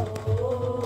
Oh.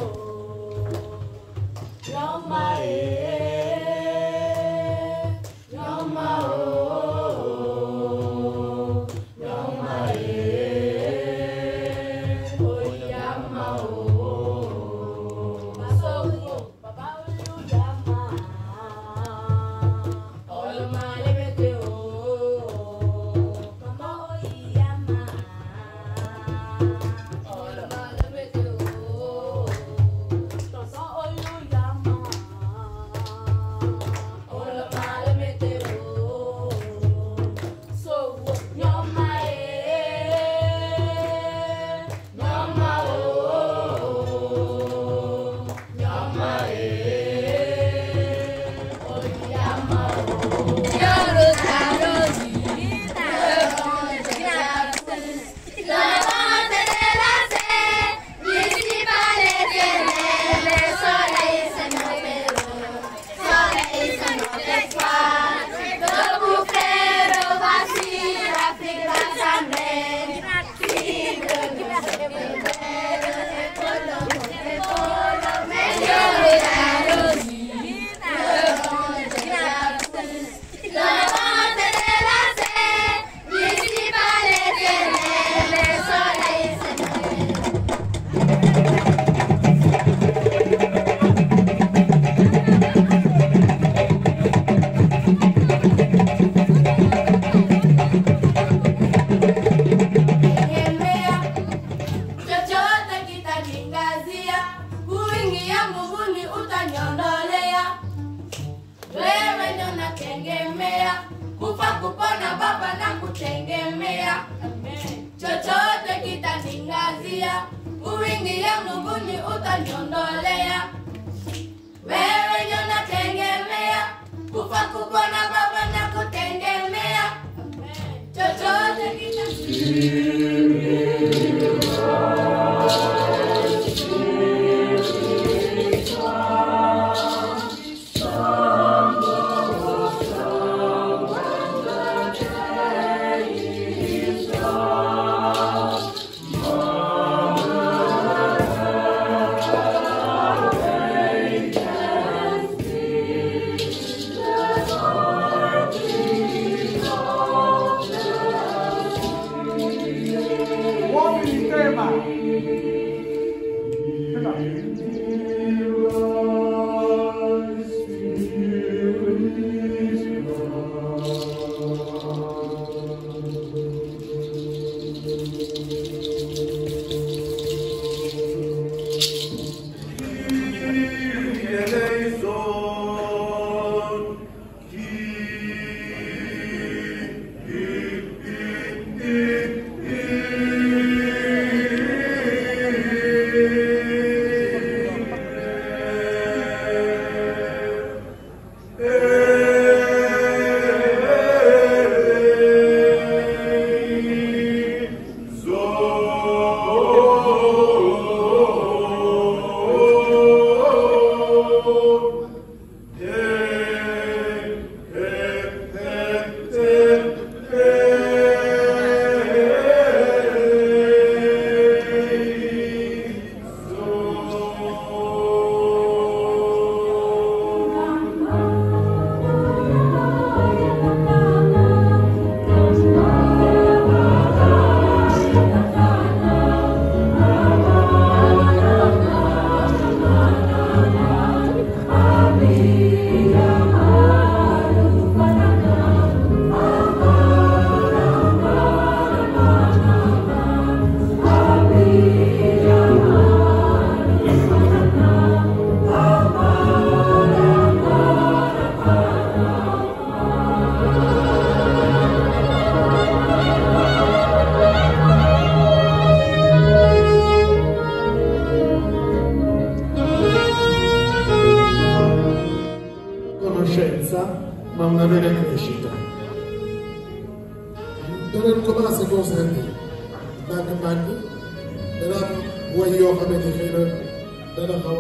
Kukuona Baba na kutegemea, chochote kitaningazia, uingie mbinguni utaniondolea. Wewe ndio nategemea, kufa kupona Baba na kutegemea, chochote kita conoscenza ma una vera crescita. danañ commencé concerté ndànk-ndànk dana am way yoo xamante xëy na dana xaw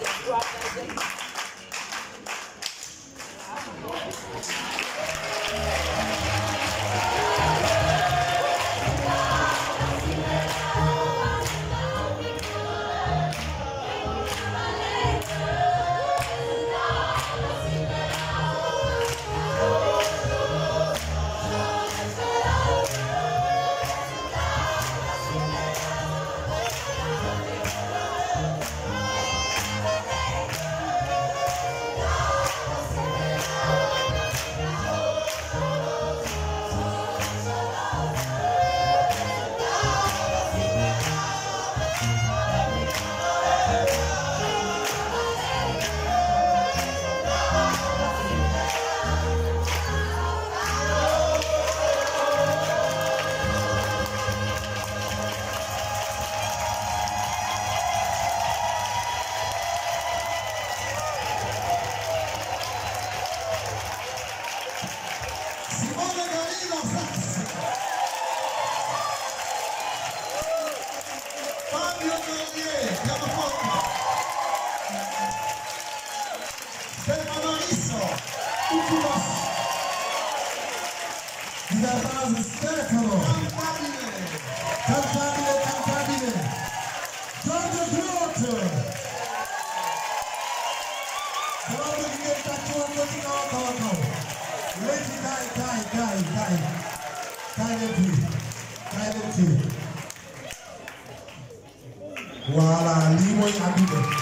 Guarda, gente. taking all power now. Die, die, die, die. Silent please. Silent please. Wàhálà ní wọ́n yà.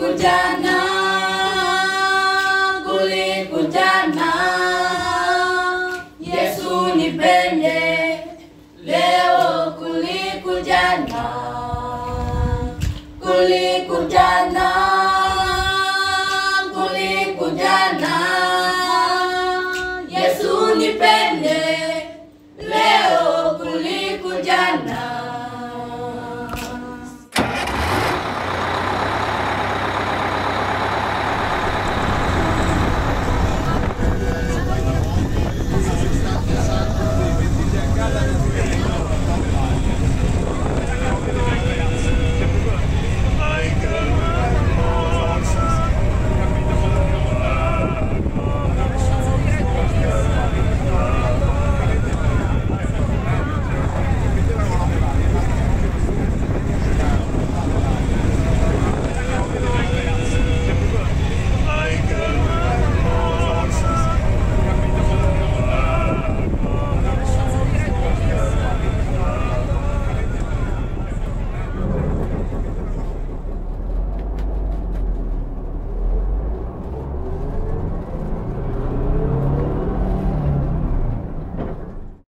ku jana